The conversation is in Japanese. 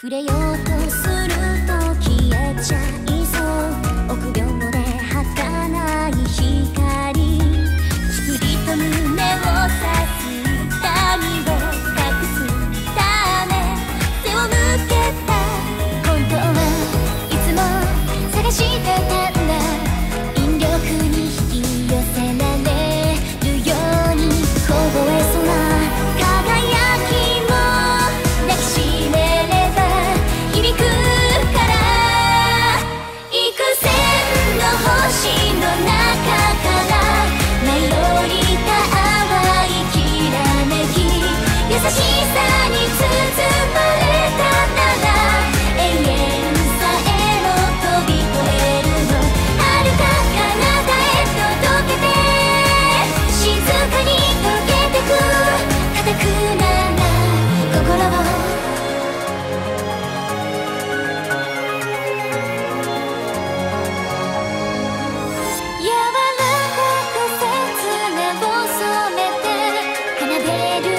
触れようとすると消えちゃいそう。臆病 ready.